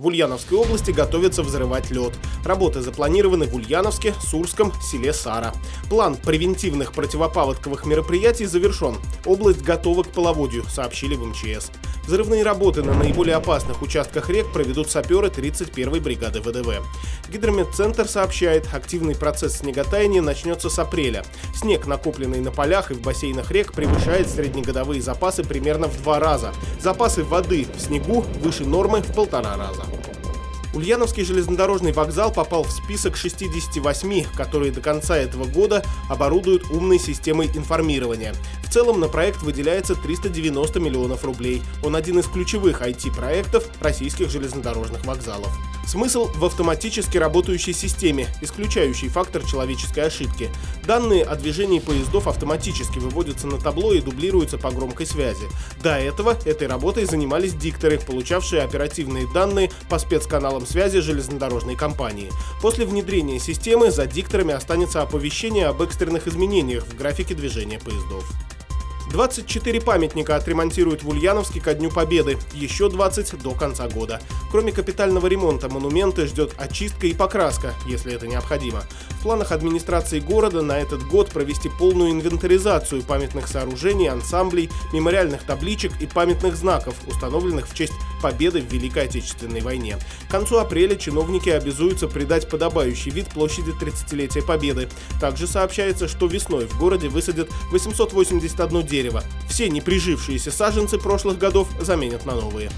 В Ульяновской области готовятся взрывать лед. Работы запланированы в Ульяновске, Сурском, селе Сара. План превентивных противопаводковых мероприятий завершен. Область готова к половодью, сообщили в МЧС. Взрывные работы на наиболее опасных участках рек проведут саперы 31-й бригады ВДВ. Гидрометцентр сообщает, активный процесс снеготаяния начнется с апреля. Снег, накопленный на полях и в бассейнах рек, превышает среднегодовые запасы примерно в два раза. Запасы воды в снегу выше нормы в полтора раза. Ульяновский железнодорожный вокзал попал в список 68, которые до конца этого года оборудуют умной системой информирования. В целом на проект выделяется 390 миллионов рублей. Он один из ключевых IT-проектов российских железнодорожных вокзалов. Смысл в автоматически работающей системе, исключающей фактор человеческой ошибки. Данные о движении поездов автоматически выводятся на табло и дублируются по громкой связи. До этого этой работой занимались дикторы, получавшие оперативные данные по спецканалам связи железнодорожной компании. После внедрения системы за дикторами останется оповещение об экстренных изменениях в графике движения поездов. 24 памятника отремонтируют в Ульяновске ко Дню Победы, еще 20 до конца года. Кроме капитального ремонта монументы ждет очистка и покраска, если это необходимо. В планах администрации города на этот год провести полную инвентаризацию памятных сооружений, ансамблей, мемориальных табличек и памятных знаков, установленных в честь победы в Великой Отечественной войне. К концу апреля чиновники обязуются придать подобающий вид площади 30-летия Победы. Также сообщается, что весной в городе высадят 881 дерево. Все неприжившиеся саженцы прошлых годов заменят на новые.